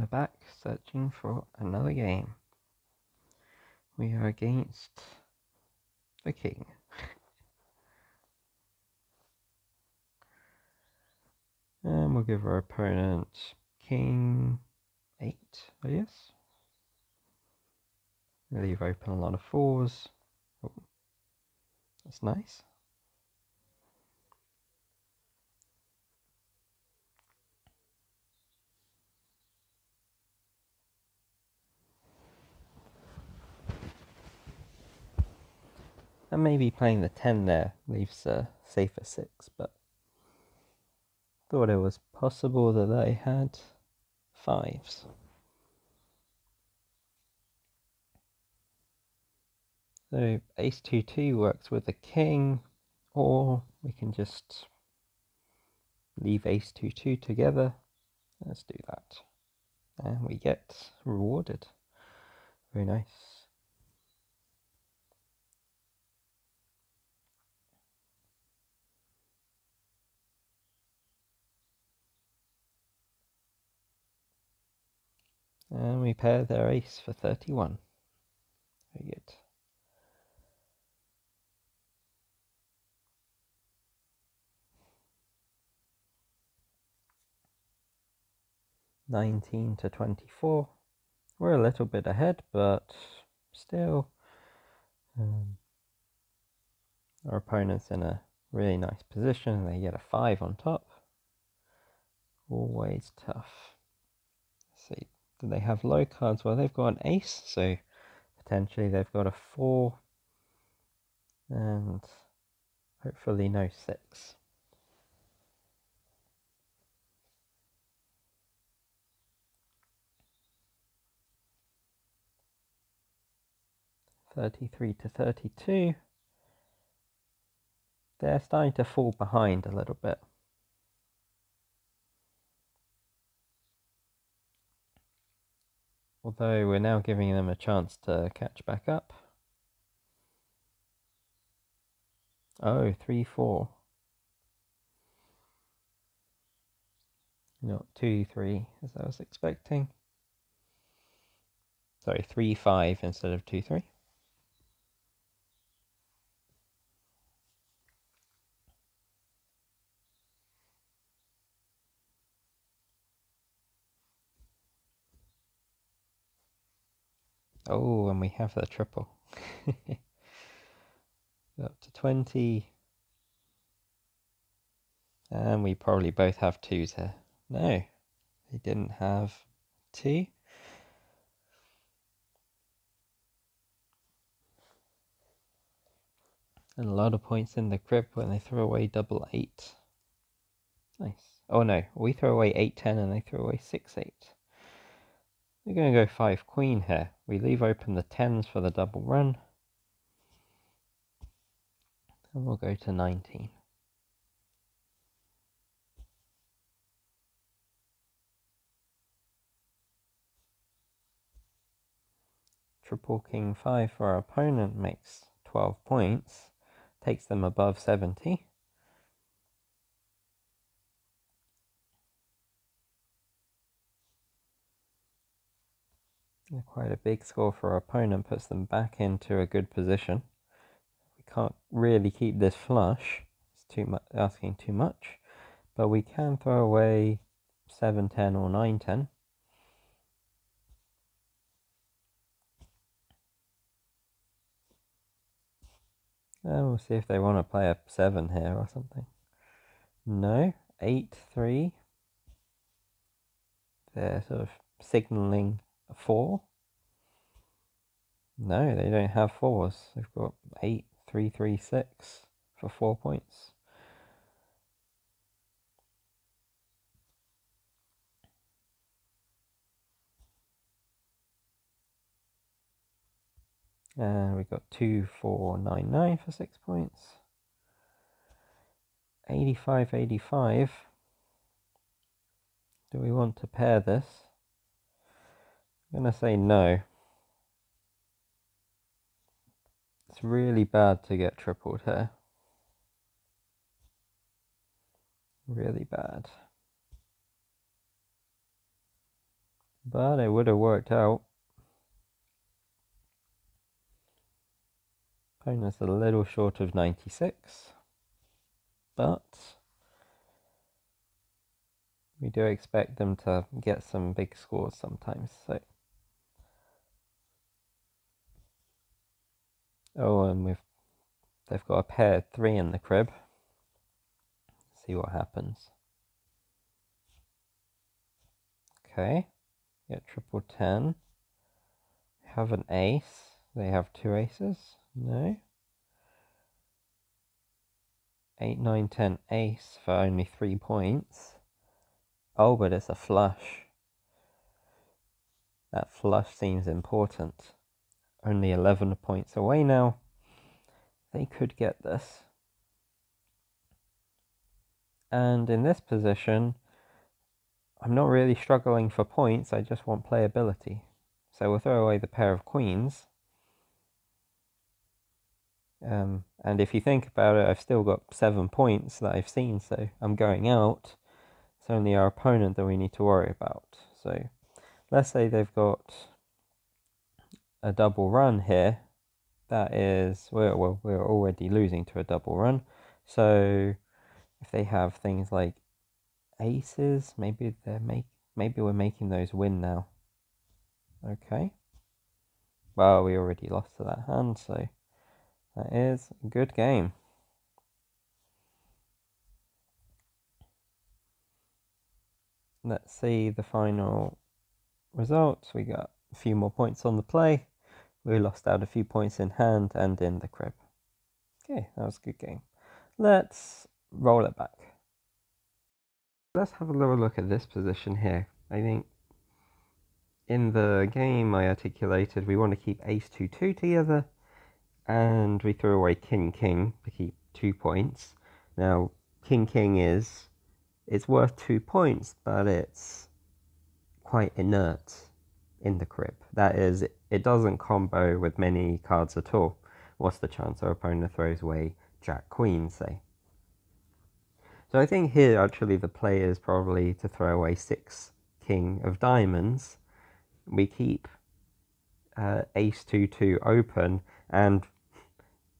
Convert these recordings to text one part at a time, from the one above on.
We're back searching for another game. We are against the king. and we'll give our opponent king 8, I guess. Leave open a lot of fours. Oh, that's nice. And maybe playing the 10 there leaves a safer 6, but thought it was possible that they had 5s. So ace 2 2 works with the king, or we can just leave ace 2 2 together. Let's do that. And we get rewarded. Very nice. And we pair their ace for 31. Very good. Nineteen to twenty-four. We're a little bit ahead, but still, um, our opponent's in a really nice position. They get a five on top. Always tough. Do they have low cards? Well, they've got an ace, so potentially they've got a four and hopefully no six. Thirty-three to thirty-two. They're starting to fall behind a little bit. Although we're now giving them a chance to catch back up. Oh, three, four. Not two, three, as I was expecting. Sorry, three, five instead of two, three. Oh, and we have the triple. up to 20. And we probably both have twos here. No, they didn't have two. And a lot of points in the crib when they throw away double eight. Nice. Oh no, we throw away eight ten and they throw away six eight. We're going to go 5 queen here. We leave open the 10s for the double run. And we'll go to 19. Triple king 5 for our opponent makes 12 points. Takes them above 70. Quite a big score for our opponent, puts them back into a good position. We can't really keep this flush, it's too much, asking too much, but we can throw away 7 10 or 9 10. And we'll see if they want to play a 7 here or something. No, 8 3. They're sort of signaling four. No, they don't have fours. They've got eight, three, three, six for four points. And we've got two, four, nine, nine for six points. 85, 85. Do we want to pair this? I'm going to say no. It's really bad to get tripled here. Really bad. but it would have worked out. Opponent's a little short of 96, but we do expect them to get some big scores sometimes. So, oh, and we've they've got a pair three in the crib. see what happens. Okay, get triple ten. Have an ace. They have two aces. No. 8, nine, ten, ace for only 3 points. Oh, but it's a flush. That flush seems important. Only 11 points away now. They could get this. And in this position, I'm not really struggling for points, I just want playability. So we'll throw away the pair of queens. Um, and if you think about it, I've still got seven points that I've seen, so I'm going out it's only our opponent that we need to worry about. So let's say they've got a double run here. That is, well, well, we're already losing to a double run. So if they have things like aces, maybe they're make, maybe we're making those win now. Okay. Well, we already lost to that hand, so that is a good game. Let's see the final results. We got a few more points on the play. We lost out a few points in hand and in the crib. Okay, that was a good game. Let's roll it back. Let's have a little look at this position here. I think in the game I articulated we want to keep ace 2 2 together and we threw away king king to keep two points. Now king king is it's worth two points, but it's quite inert in the crib. That is, it doesn't combo with many cards at all. What's the chance our opponent throws away Jack Queen, say? So I think here actually the play is probably to throw away six King of Diamonds. We keep uh, Ace 2 2 open, and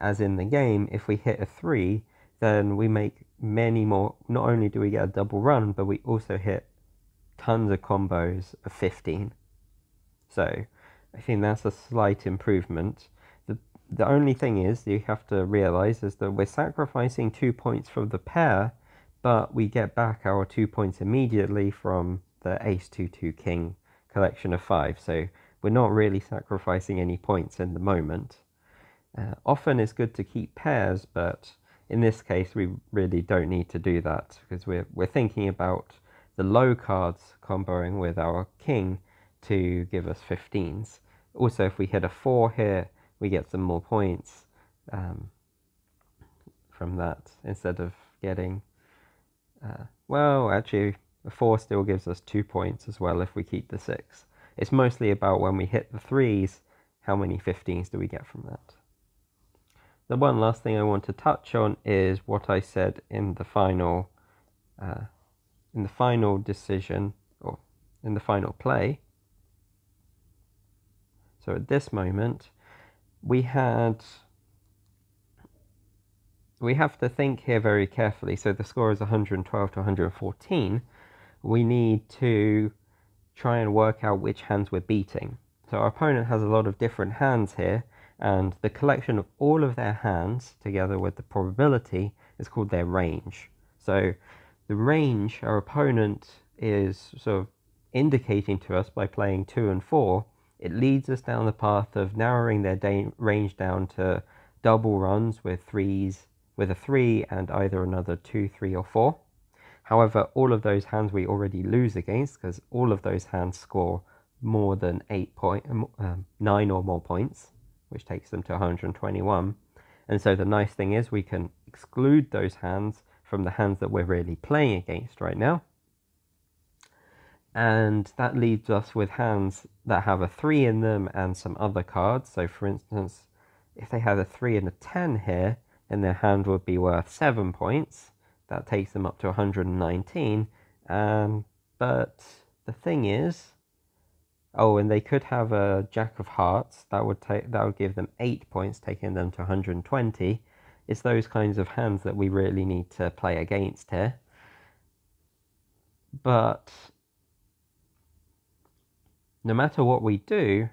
as in the game, if we hit a 3, then we make many more. Not only do we get a double run, but we also hit tons of combos of 15. So I think that's a slight improvement. The, the only thing is, you have to realize is that we're sacrificing two points from the pair, but we get back our two points immediately from the ace 2 2 king collection of five. So we're not really sacrificing any points in the moment. Uh, often it's good to keep pairs, but in this case, we really don't need to do that because we're, we're thinking about the low cards comboing with our king to give us 15s. Also, if we hit a 4 here, we get some more points um, from that instead of getting... Uh, well, actually, a 4 still gives us 2 points as well if we keep the 6. It's mostly about when we hit the 3s, how many 15s do we get from that. The one last thing I want to touch on is what I said in the final, uh, in the final decision or in the final play. So at this moment, we had we have to think here very carefully. So the score is 112 to 114. We need to try and work out which hands we're beating. So our opponent has a lot of different hands here, and the collection of all of their hands together with the probability is called their range. So the range our opponent is sort of indicating to us by playing 2 and 4, it leads us down the path of narrowing their range down to double runs with threes, with a 3 and either another 2, 3 or 4. However, all of those hands we already lose against because all of those hands score more than 8 point, um, 9 or more points which takes them to 121. And so the nice thing is we can exclude those hands from the hands that we're really playing against right now. And that leaves us with hands that have a 3 in them and some other cards. So for instance, if they had a 3 and a 10 here, then their hand would be worth 7 points. That takes them up to 119. Um, but the thing is, Oh, and they could have a Jack of Hearts. That would take that would give them eight points, taking them to 120. It's those kinds of hands that we really need to play against here. But no matter what we do,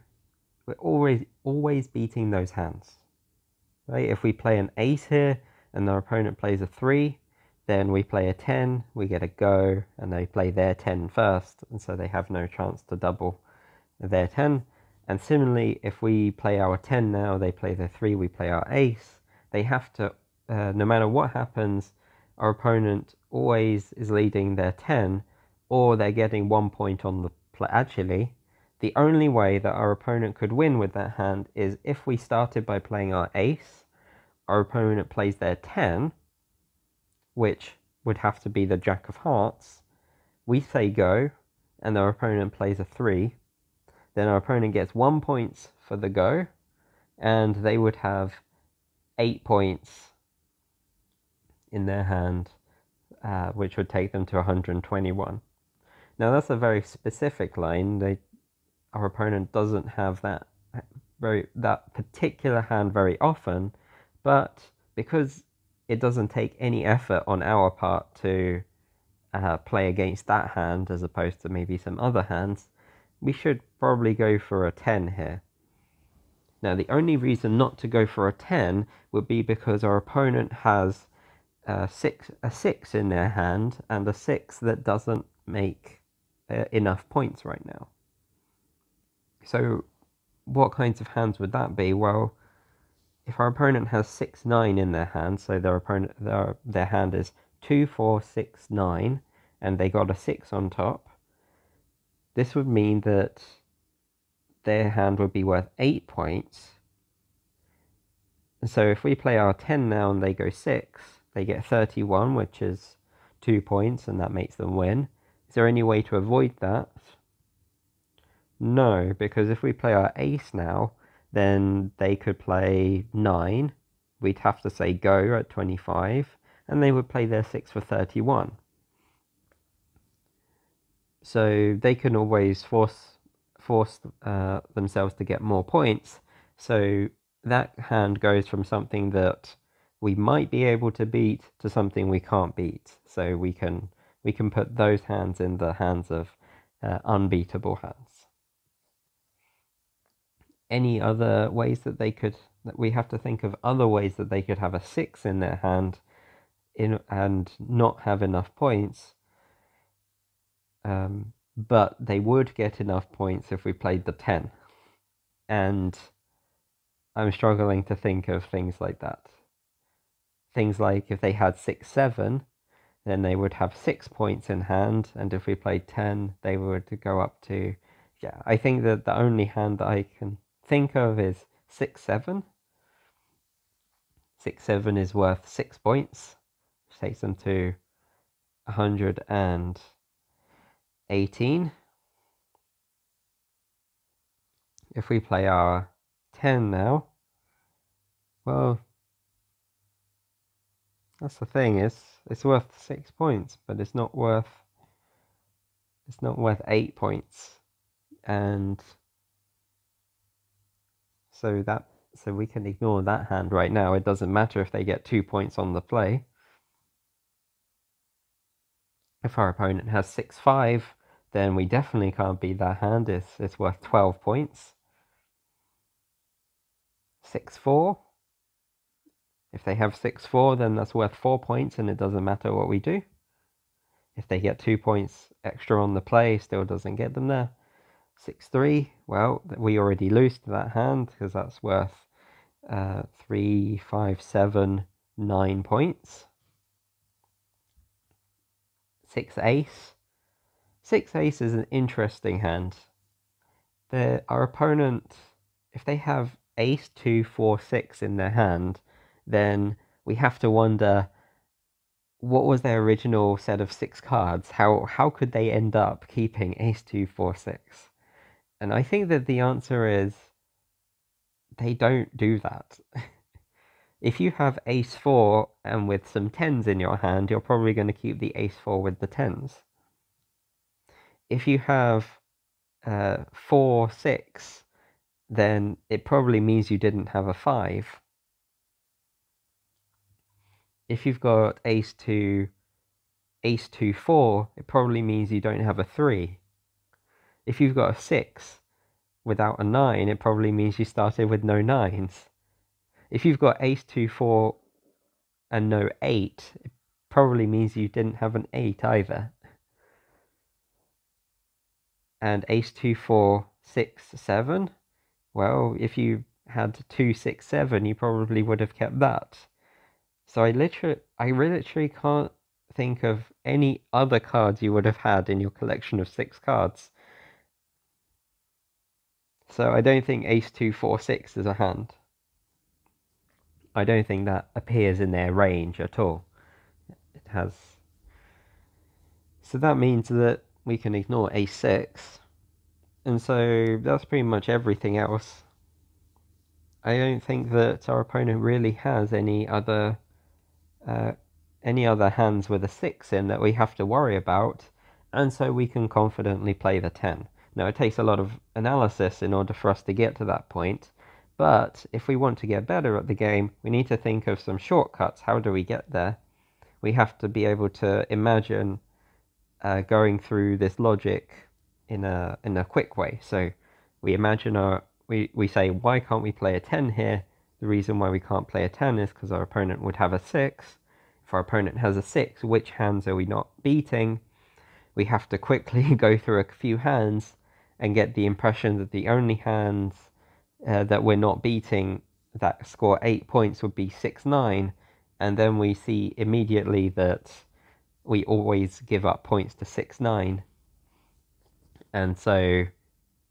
we're always always beating those hands. Right? If we play an ace here and our opponent plays a three, then we play a 10, we get a go, and they play their 10 first, and so they have no chance to double their 10. And similarly, if we play our 10 now, they play their 3, we play our ace, they have to, uh, no matter what happens, our opponent always is leading their 10, or they're getting one point on the play. Actually, the only way that our opponent could win with that hand is if we started by playing our ace, our opponent plays their 10, which would have to be the Jack of Hearts, we say go, and our opponent plays a 3, then our opponent gets 1 points for the go, and they would have 8 points in their hand, uh, which would take them to 121. Now that's a very specific line. They, our opponent doesn't have that very that particular hand very often, but because it doesn't take any effort on our part to uh, play against that hand as opposed to maybe some other hands, we should probably go for a 10 here. Now, the only reason not to go for a 10 would be because our opponent has a six, a six in their hand and a six that doesn't make uh, enough points right now. So, what kinds of hands would that be? Well, if our opponent has six nine in their hand, so their opponent their their hand is two four six nine, and they got a six on top. This would mean that their hand would be worth eight points. And so if we play our ten now and they go six, they get thirty one, which is two points, and that makes them win. Is there any way to avoid that? No, because if we play our ace now, then they could play 9. We'd have to say go at 25, and they would play their 6 for 31. So they can always force force uh, themselves to get more points. So that hand goes from something that we might be able to beat to something we can't beat. So we can we can put those hands in the hands of uh, unbeatable hands any other ways that they could that we have to think of other ways that they could have a six in their hand in and not have enough points. Um, but they would get enough points if we played the 10 and i'm struggling to think of things like that. Things like if they had 6 7 then they would have 6 points in hand and if we played 10 they would go up to yeah i think that the only hand that i can think of is 6 7. 6 7 is worth 6 points, which takes them to 118. If we play our 10 now, well, that's the thing, is it's worth 6 points, but it's not worth it's not worth 8 points. And so that so we can ignore that hand right now. It doesn't matter if they get two points on the play. If our opponent has 6-5, then we definitely can't beat that hand. It's, it's worth 12 points. 6-4. If they have 6-4, then that's worth 4 points and it doesn't matter what we do. If they get 2 points extra on the play, still doesn't get them there. 6 3. Well, we already loosed that hand because that's worth uh, 3, 5, 7, 9 points. 6 ace. 6 ace is an interesting hand. The, our opponent, if they have ace 2, 4, 6 in their hand, then we have to wonder what was their original set of six cards? How how could they end up keeping ace two four six? And I think that the answer is they don't do that. if you have ace 4 and with some 10s in your hand, you're probably going to keep the ace 4 with the 10s. If you have uh, 4, 6, then it probably means you didn't have a 5. If you've got ace 2, ace 2, 4, it probably means you don't have a 3. If you've got a 6 without a 9, it probably means you started with no 9s. If you've got ace 2, 4 and no 8, it probably means you didn't have an 8 either. And ace 2, 4, 6, 7, well, if you had two, six, seven, you probably would have kept that. So I literally, I literally can't think of any other cards you would have had in your collection of six cards. So I don't think ace 2, 4, 6 is a hand. I don't think that appears in their range at all. It has. So that means that we can ignore ace 6. And so that's pretty much everything else. I don't think that our opponent really has any other uh, any other hands with a 6 in that we have to worry about, and so we can confidently play the 10. Now, it takes a lot of analysis in order for us to get to that point, but if we want to get better at the game, we need to think of some shortcuts. How do we get there? We have to be able to imagine uh, going through this logic in a in a quick way. So we imagine our we, we say why can't we play a 10 here? The reason why we can't play a 10 is because our opponent would have a 6 if our opponent has a 6, which hands are we not beating? We have to quickly go through a few hands and get the impression that the only hands uh, that we're not beating that score 8 points would be 6 9, and then we see immediately that we always give up points to 6 9. And so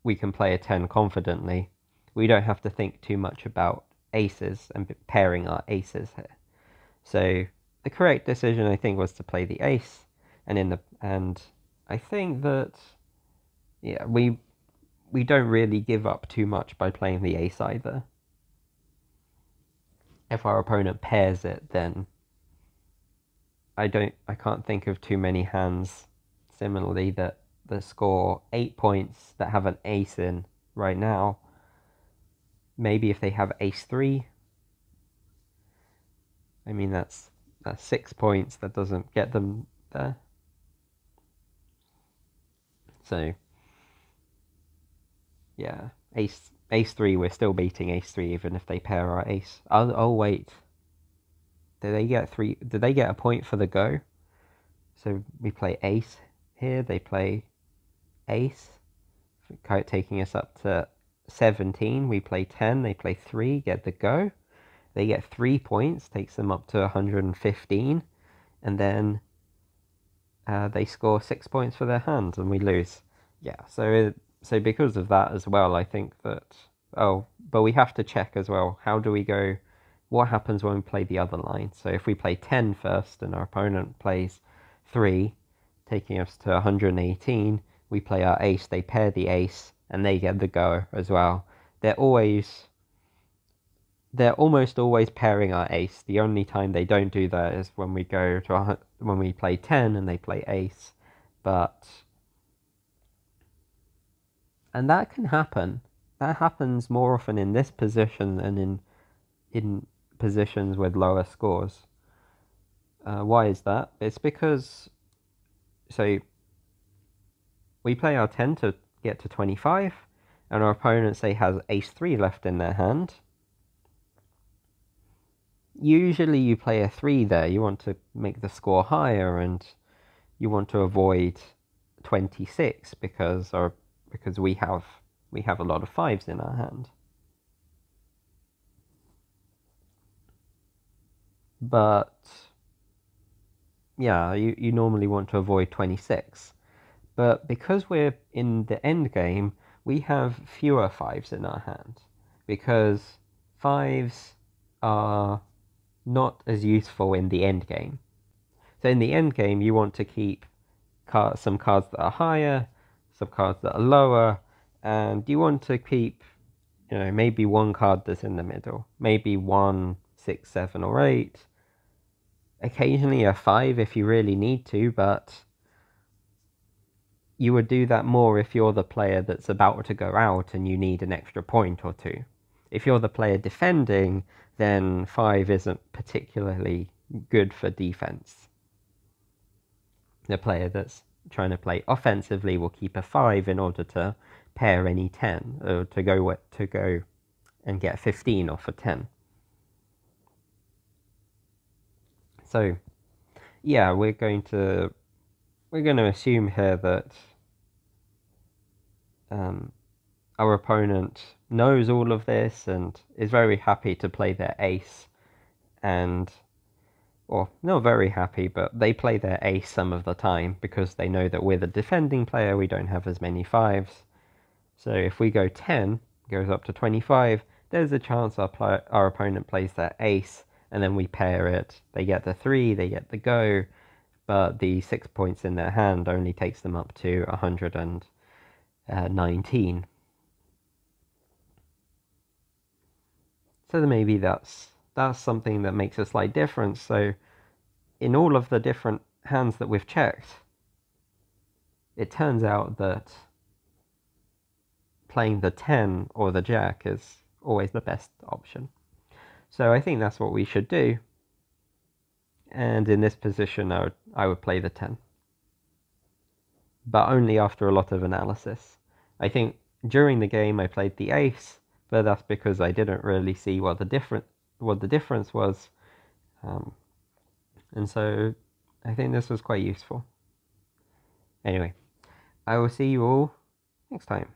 we can play a 10 confidently. We don't have to think too much about aces and pairing our aces here. So the correct decision, I think, was to play the ace, and in the and I think that yeah, we we don't really give up too much by playing the ace either. If our opponent pairs it, then I don't I can't think of too many hands similarly that that score eight points that have an ace in right now. Maybe if they have ace three. I mean that's that's six points. That doesn't get them there. So, yeah, ace ace three. We're still beating ace three, even if they pair our ace. Oh, oh wait. Did they get three? Did they get a point for the go? So we play ace here. They play ace, taking us up to 17. We play 10. They play 3, get the go. They get three points, takes them up to 115, and then uh, they score six points for their hand, and we lose. Yeah, so so because of that as well, I think that oh, but we have to check as well. How do we go? What happens when we play the other line? So if we play 10 first, and our opponent plays three, taking us to 118, we play our ace. They pair the ace, and they get the go as well. They're always they're almost always pairing our ace. The only time they don't do that is when we go to when we play 10 and they play ace. But and that can happen. That happens more often in this position than in in positions with lower scores. Uh, why is that? It's because so we play our 10 to get to 25 and our opponent say has ace 3 left in their hand usually you play a 3 there. You want to make the score higher and you want to avoid 26 because or because we have we have a lot of fives in our hand. But yeah, you, you normally want to avoid 26. But because we're in the end game, we have fewer fives in our hand because fives are not as useful in the end game. So in the end game, you want to keep car- some cards that are higher, some cards that are lower, and you want to keep, you know, maybe one card that's in the middle, maybe one, six, seven, or eight. Occasionally a five if you really need to, but you would do that more if you're the player that's about to go out and you need an extra point or two. If you're the player defending, then 5 isn't particularly good for defense. The player that's trying to play offensively will keep a 5 in order to pair any 10 or to go to go and get 15 off a 10. So, yeah, we're going to we're going to assume here that um, our opponent knows all of this and is very happy to play their ace and or not very happy but they play their ace some of the time because they know that we're the defending player we don't have as many fives. So if we go 10 goes up to 25 there's a chance our, our opponent plays their ace and then we pair it. They get the 3 they get the go but the 6 points in their hand only takes them up to 119 uh, So maybe that's that's something that makes a slight difference. So in all of the different hands that we've checked, it turns out that playing the 10 or the jack is always the best option. So I think that's what we should do. And in this position, I would, I would play the 10. But only after a lot of analysis. I think during the game I played the ace, but that's because I didn't really see what the different what the difference was, um, and so I think this was quite useful. Anyway, I will see you all next time.